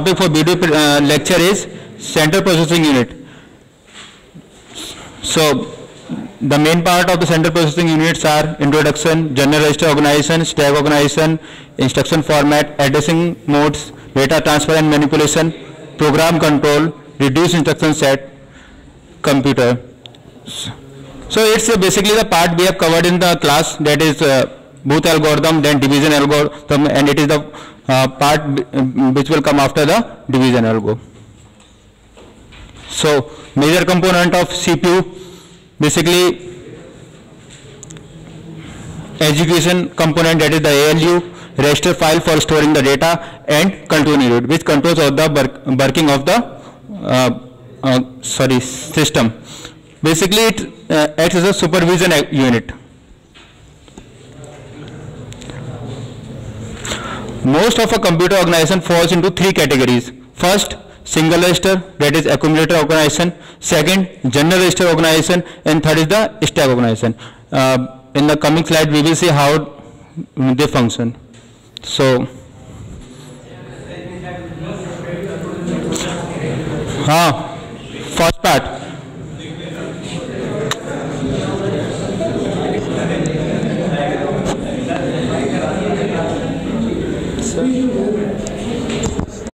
topic for video uh, lecture is central processing unit. So the main part of the central processing units are introduction, general register organization, stack organization, instruction format, addressing modes, data transfer and manipulation, program control, reduce instruction set, computer. So it's uh, basically the part we have covered in the class that is uh, Booth algorithm, then division algorithm, and it is the part which will come after the division L go so major component of CPU basically education component that is the L U register file for storing the data and control unit which control of the working of the sorry system basically it acts supervision unit Most of a computer organization falls into three categories. First, single register, that is accumulator organization. Second, general register organization. And third is the stack organization. Uh, in the coming slide, we will see how they function. So, हाँ, first part. presença